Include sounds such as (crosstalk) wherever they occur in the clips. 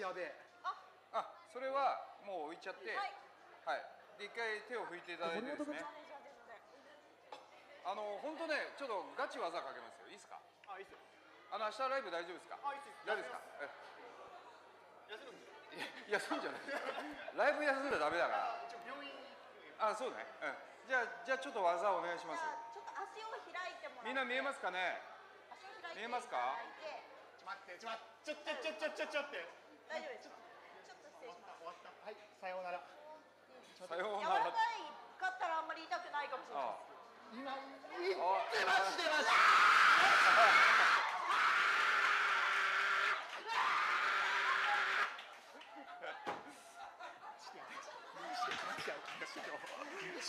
やべえあ。あそれはもう置いちゃって。はい。はい。で一回手を拭いていただいてですね。あの本当ねちょっとガチ技かけますよ。いいですか？あいいっすよ。あの明日ライブ大丈夫ですか？あいいっすよ。大丈夫ですか？休むんで。えいや休んじゃない。ライブ休んだらダメだから。一応病院あそうね。うん。じゃあじゃあちょっと技お願いします。ちょっと足を開いてもらって。みんな見えますかね？足を開いて見えますか？ちょ待ってちょ待ってちょちょちょちょちょちょって大丈夫です。ちょっと失礼します。終わった。はいさようなら。さよう柔なららかいかったらあんまり痛くないかもしれない。あ今あ出まし出まし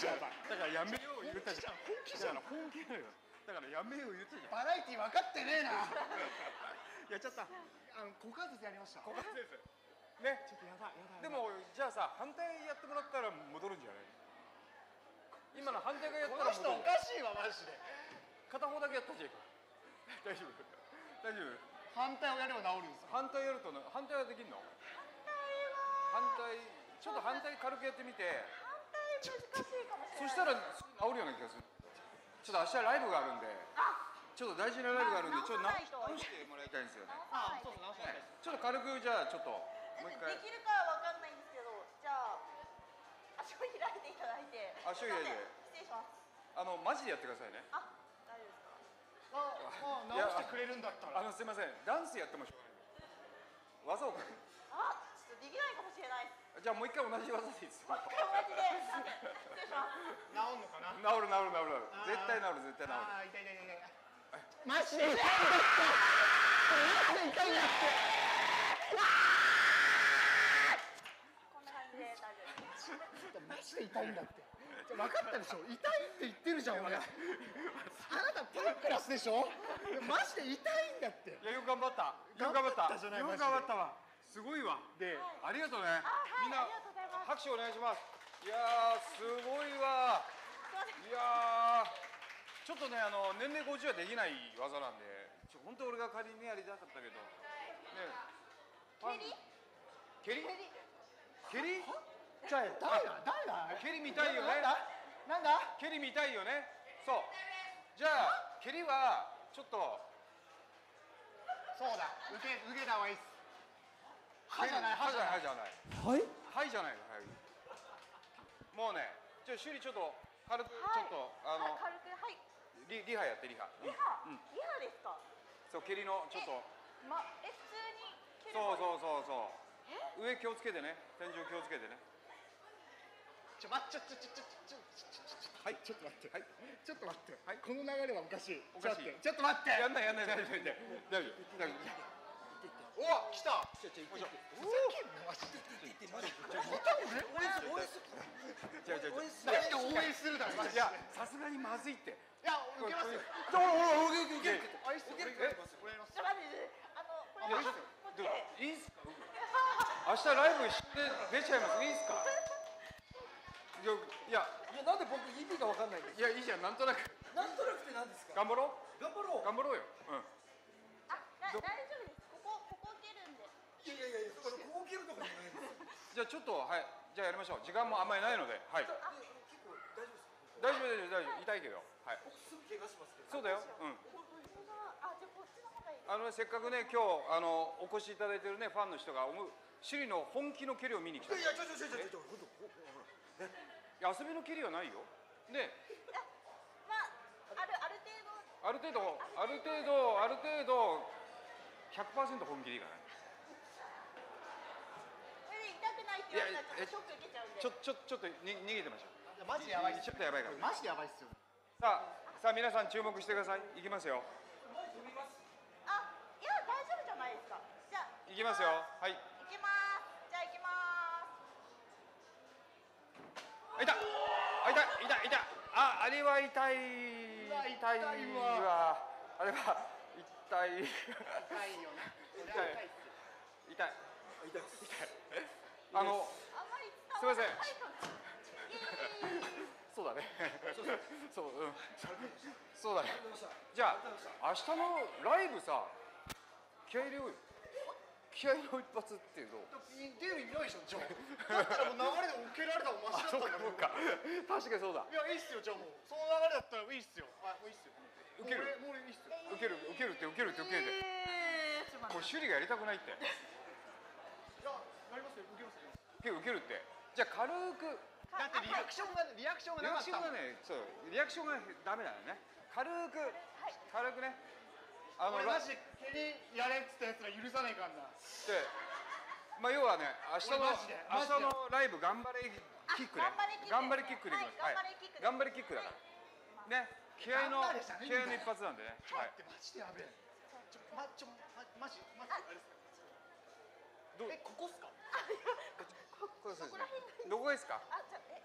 やばいだからやめよう言ったじゃん本気じゃん本気だよだからやめよう言ったじゃんバラエティ分かってねえなやっちゃった。あの股関節やりました。小勝です。ね。ちょっとやばいやばいでもじゃあさ反対やってもらったら戻るんじゃない？今の反対側やったこの人おかしいわマジで。片方だけやったじゃん大丈夫？大丈夫？反対をやれば治るんですか反対やるとね反対はできんの？反対ちょっと反対軽くやってみて。反対難しいかもしれない。そしたら治るような気がする。ちょっと明日ライブがあるんでちょっと大事なライブがあるんでちょっと直してもらいたいんですよね。あそうそう直しないちょっと軽くじゃあちょっともう一回。できるかはわかんないんですけどじゃあ足を開いていただいて。足を開いて。失礼します。あのマジでやってくださいね。あ大丈夫ですか？ああ直してくれるんだったら。あのすいません。ダンスやってもしょうがない。技をあちょっとできないかもしれない。じゃあもう一回同じ技でいいですよ。マジで。すいません失礼します。(laughs) 治んのかな？治る治る治る。治る絶対治る絶対治る。あ痛い痛い痛いマジで痛いんだって。マジで痛いこんな感じで大丈夫マジで痛いんだって。分かったでしょ。痛いって言ってるじゃん俺。あなたパンクラスでしょ。マジで痛いんだって。いやよく頑張った。よく頑張ったよく頑張ったわ。すごいわ。でありがとうね、はいみんな拍手お願いします。いやーすごいわ。す。いやょっとねあの年齢50はできない技なんで。ちょ本当俺が仮にやりたかったけど。ね蹴り蹴り蹴りじゃあ誰だ？誰だ？蹴り見たいよね。なんだ？なんだ？蹴り見たいよね。そう。じゃあ蹴りはちょっと。そうだ。受け受けた方がいいっす。歯蹴りじゃない歯じゃない。歯じゃない。はい？はいじゃないのはい。もうねじゃあ趣里ちょっと軽くちょはいっと、あの。はい軽くはいリリハやってリハ。リハ？うん。リハですか？そう蹴りのちょっと。まえ普通に蹴れそうばいいそうそうそう。上気をつけてね。天井気をつけてね。ちょ待っちょちょちょちょちょちょちょはい。ちょっと待って。はい。ちょっと待って。はい。この流れはおかしい。おかしい。ちょっと待って。やんないやんない大丈夫大丈夫。大丈夫。大丈夫。お来た。ちょちょちょふざけんな。マジで。また俺応援するちょちょちょ何で応援するだいでやさすがにまずいっていや受けますよ。おおおお受け受け受けすよ。俺がやります俺やりまあのこれいいいんすか？明日ライブして出ちゃいます。いいんすか？いやいやいやなんで僕意味がわかんないんです。いやいいじゃん。なんとなく。なんとなくて何ですか？頑張ろ頑張ろう。頑張ろうよ。うん。あ大丈夫です。ここここ蹴るんで。ういやいやいやそれこう切るとかじゃないです。じゃあちょっとはい。じゃあやりましょう。時間もあんまりないので。はいあ結構大丈夫ですか大丈夫大丈夫大丈夫痛いけど。はい。僕すぐ怪我しますけど。そうだよ。うんあじゃあこっちの方がいい。あのせっかくね今日あのお越しいただいてるねファンの人が思う首里の本気の蹴りを見に来た。いいやちょちょちょちょちょほ遊びの蹴りはないよ。でまああるある程度。ある程度ある程度ある程度100%本気でいいかなこれで痛くないって言われたらちょっとショック受けちゃうんで。ちょちょちょっとに逃げてましょうマジでやばいちょっとやばいからマジでやばいっすよ。さあさあ皆さん注目してください。いきますよ。あいや大丈夫じゃないですか。じゃあ。いきますよ。はい。行きます。じゃあ行きます。あ痛いあ痛い痛い痛いああれは痛い。わ痛い痛いわ。あれは痛い。痛いよな。痛い。痛い痛い。あのあんまり伝 (laughs) そうだね。そうう。ん。そうだね。じゃあ明日のライブさ気合い入れようよ。気合いの一発っていうのいでしょじゃあ。だったらもう流れで受けられたマシだったんだか。確かにそうだ。いやいいっすよじゃあもう。その流れだったらいいっすよ。あもういいっすよ。受ける。もういいっすよ。受ける受けるって受けるって受けるってえー、ちょっとこれ待って。首里がやりたくないって。いやなりますよ受けますよ。受ける受けるって。じゃあ軽くだってリアクションがリアクションがリアクションがねそうリアクションがダメなのね。軽く軽くね。あの俺マジで蹴りやれっつったやつら許さないからな。まあ要はね明日の明日のライブ頑張れキックね。あ頑張れキックでいきます。はい頑張れキックで頑張れキックだから。ね。気合の気合の一発なんでね。はい。ってマジでやべえ。ちょまちょまマジマジあれです。かどう？えここっすか？これそうですね。どこがいいですか？あじゃあえ